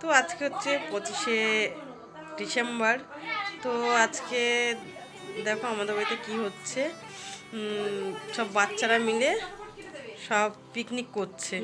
তো আজকে হচ্ছে পঁচিশে ডিসেম্বর। তো আজকে দেখো আমাদের বাড়িতে কি হচ্ছে। সব বাচ্চারা মিলে সব পিকনিক করছে।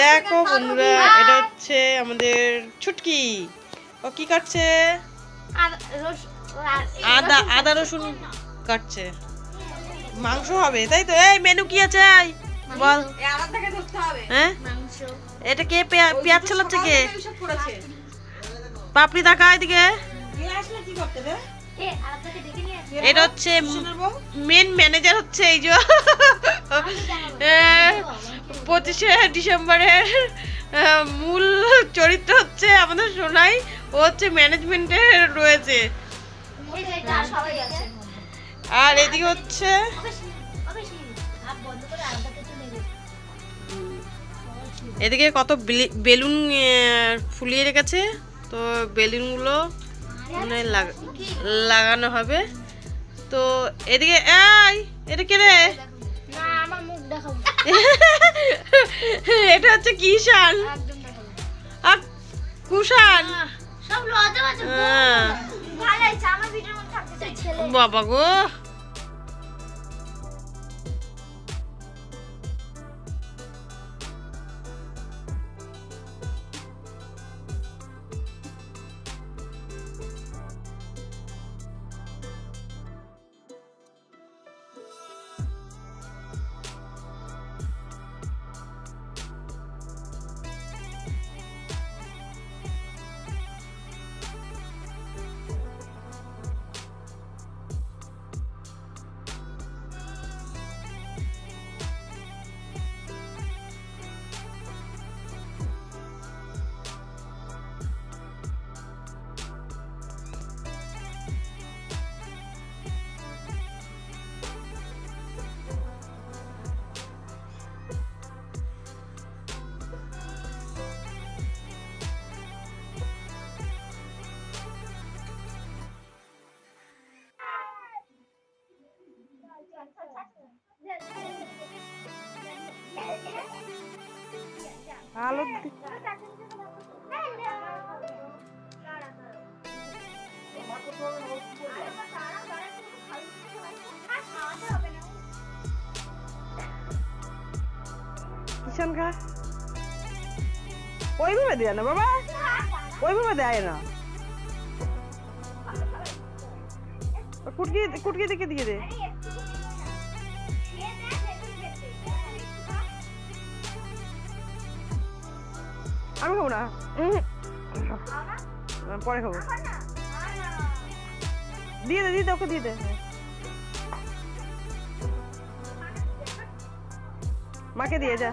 দেখো বন্ধুরা এটা হচ্ছে আমাদের ছুটকি। ও কি কাটছে? আদা আদা রসুন কাটছে। মাংস হবে তাই তো? এই মেনু কি আছে? বল। হ্যাঁ? এটা কে পেঁয়া- পেঁয়াজ চালাচ্ছে কে? পাপড়ি দেখা এদিকে। এ আলাদাকে ডেকে নিয়ে আসি। এটা হচ্ছে মেন ম্যানেজার হচ্ছে এই যে। পঁচিশে ডিসেম্বরের আহ, মূল চরিত্র হচ্ছে আমাদের সোনাই। ও হচ্ছে ম্যানেজমেন্টে রয়েছে। আর এদিকে হচ্ছে এদিকে কত বেলি- বেলুন ফুলিয়ে রেখেছে। তো বেলুনগুলো মানে লাগা- লাগানো হবে। তো এদিকে এই এটা কে রে? এটা হচ্ছে কিষান আর কুষান সব লজা আলো দি- কিষান খা ওইভাবে দেয় না বাবা ওইভাবে দেয় না কুটকি কুটকি দিকে দিয়ে দে আমি খাব না। পরে খাব। দিয়ে দে দিয়ে দে ওকে দিয়ে দে। মাকে দিয়ে যা।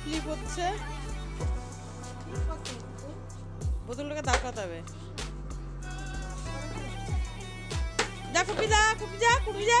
ফ্লিপ হচ্ছে। বোতলটাকে দাঁড়াতে হবে। যা পিজা যা কুপি যা কুপি যা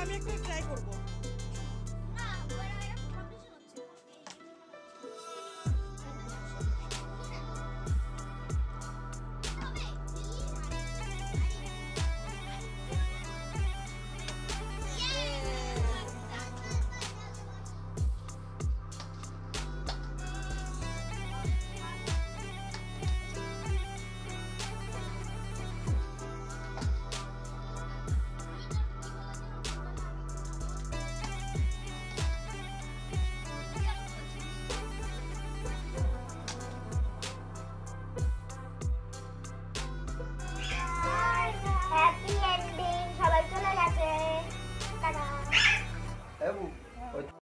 আমি একটু ট্রাই করব।